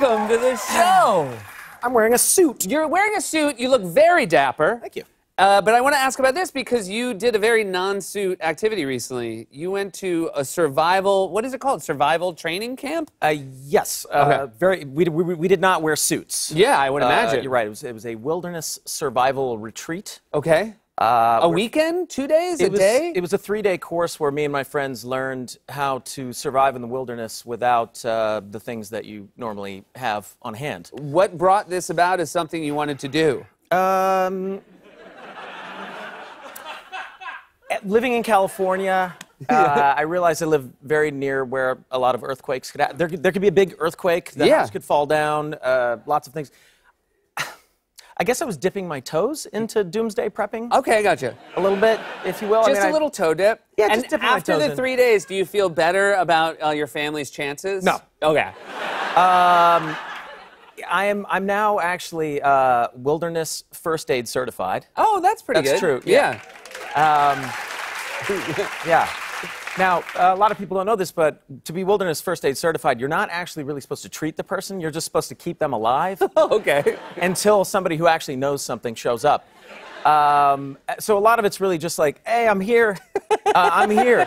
Welcome to the show. I'm wearing a suit. You're wearing a suit. You look very dapper. Thank you. Uh, but I want to ask about this because you did a very non-suit activity recently. You went to a survival. What is it called? Survival training camp? Uh, yes. Uh, Okay. Very. We, we, we did not wear suits. Yeah, I would Uh, imagine. you're right. It was, it was a wilderness survival retreat. Okay. Uh, A weekend? Two days? it a was, day? It was a three-day course where me and my friends learned how to survive in the wilderness without uh, the things that you normally have on hand. what brought this about as something you wanted to do? Um, eh, living in California, uh, I realized I live very near where a lot of earthquakes could happen. There, could- there could be a big earthquake, the Yeah. house could fall down, uh, lots of things. I guess I was dipping my toes into doomsday prepping Okay, I got you. a little bit, if you will. I Just mean, a I- little toe dip. Yeah, And just dipping my after toes the in. three days, do you feel better about uh, your family's chances? No. Okay. I am. I'm now actually uh, wilderness first aid certified. Oh, that's pretty That's good. true, yeah. Yeah. Now, a lot of people don't know this, but to be wilderness first aid certified, you're not actually really supposed to treat the person. You're just supposed to keep them alive okay. until somebody who actually knows something shows up. Um, so a lot of it's really just like, hey, I'm here. Uh, I'm here.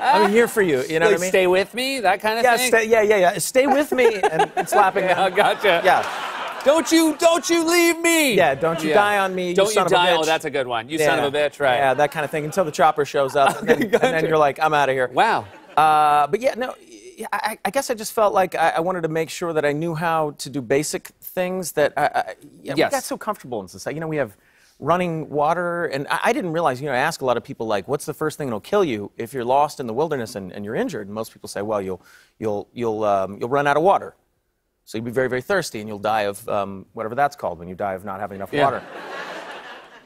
I'm here for you. You know Like, what I mean? stay with me, that kind of yeah, thing. stay, yeah, yeah, yeah. Stay with me and, and slapping Yeah, them. gotcha. Yeah. Don't you, don't you leave me. Yeah, don't you die on me, Don't you, son of a die. Oh, that's a good one. You yeah. son of a bitch, right? Yeah, that kind of thing until the chopper shows up. And then, and then you're like, I'm out of here. Wow. Uh, but yeah, no, yeah, I, I guess I just felt like I, I wanted to make sure that I knew how to do basic things that I, I, yeah, Yes. we got so comfortable in society. You know, we have running water, and I, I didn't realize, you know, I ask a lot of people, like, what's the first thing that'll kill you if you're lost in the wilderness and, and you're injured? And most people say, well, you'll, you'll, you'll, um, you'll run out of water. So you'll be very, very thirsty, and you'll die of um, whatever that's called when you die of not having enough Yeah. water.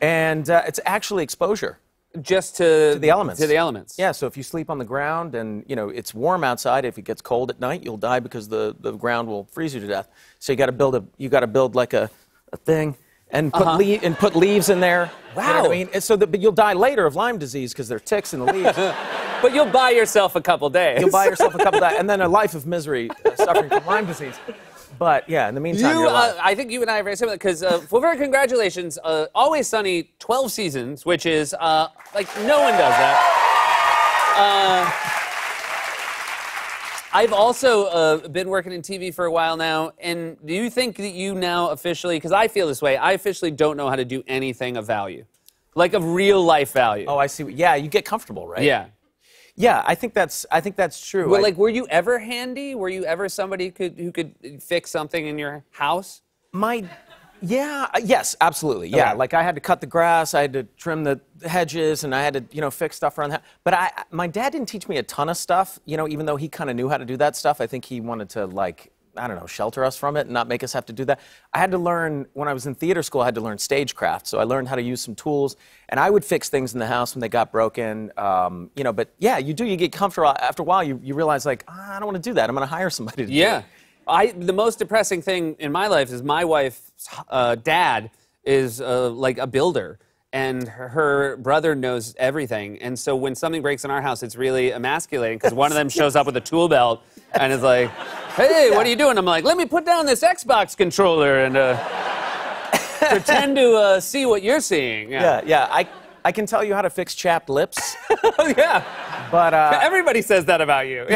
And uh, it's actually exposure. Just to, the elements. To the elements. Yeah, so if you sleep on the ground and you know it's warm outside, if it gets cold at night, you'll die because the, the ground will freeze you to death. So you got to build a you got to build like a, a thing and put lea- and put leaves in there. You know Wow. I mean, And so that but you'll die later of Lyme disease because there are ticks in the leaves. But you'll buy yourself a couple days. you'll buy yourself a couple days. and then a life of misery uh, suffering from Lyme disease. But yeah, in the meantime, You, uh, I think you and I are very similar because, uh, well, very congratulations. Uh, Always Sunny, 12 seasons, which is uh, like no one does that. Uh, I've also uh, been working in TV for a while now, and do you think that you now officially, because I feel this way, I officially don't know how to do anything of value, like of real life value. oh, I see. Yeah, you get comfortable, right? yeah. Yeah, I think that's I think that's true. Well, I- like, were you ever handy? Were you ever somebody could who could fix something in your house? My, yeah, uh, yes, absolutely, yeah. Okay. Like I had to cut the grass, I had to trim the hedges, and I had to, you know, fix stuff around that. But I, my dad didn't teach me a ton of stuff, you know. Even though he kind of knew how to do that stuff, I think he wanted to like, I don't know, shelter us from it and not make us have to do that. I had to learn when I was in theater school. I had to learn stagecraft, so I learned how to use some tools, and I would fix things in the house when they got broken, um, you know. But yeah, you do. You get comfortable after a while. You, you realize like, ah, I don't want to do that. I'm going to hire somebody to do Yeah. it. I the most depressing thing in my life is my wife's uh, dad is uh, like a builder and her, her brother knows everything and so when something breaks in our house it's really emasculating because one of them shows up with a tool belt and is like hey what are you doing i'm like let me put down this xbox controller and uh, pretend to uh, see what you're seeing Yeah, yeah. I, I can tell you how to fix chapped lips, Oh, yeah but uh, everybody says that about you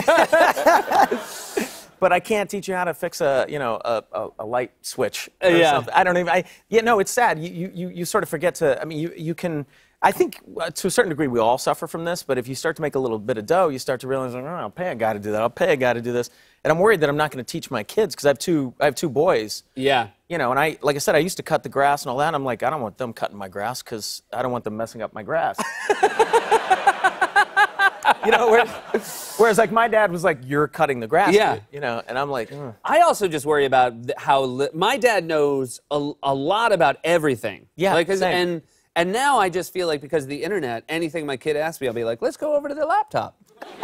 but I can't teach you how to fix a you know a, a, a light switch. Or yeah. something. I don't even. I yeah. No, it's sad. You, you you you sort of forget to. I mean, you you can. I think uh, to a certain degree we all suffer from this, but if you start to make a little bit of dough, you start to realize, oh, I'll pay a guy to do that. I'll pay a guy to do this, and I'm worried that I'm not going to teach my kids because I have two. I have two boys. yeah You know, and I, like I said, I used to cut the grass and all that. And I'm like, I don't want them cutting my grass because I don't want them messing up my grass. you know, whereas, whereas like my dad was like, you're cutting the grass. Yeah. dude," You know, and I'm like, "Ugh." I also just worry about how li- my dad knows a, a lot about everything. Yeah, Like, same. and and now I just feel like because of the internet, anything my kid asks me, I'll be like, let's go over to the laptop.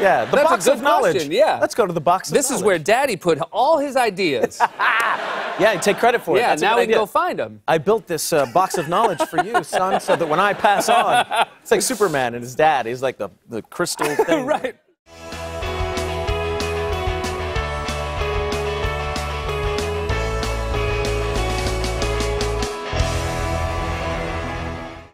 yeah, the That's a box good of knowledge. question, yeah. Let's go to the box of This is where. Daddy put all his ideas. Yeah, you take credit for it. yeah, That's now we idea. go find them. I built this uh, box of knowledge for you, son, so that when I pass on, it's like Superman and his dad. He's like the, the crystal thing. right.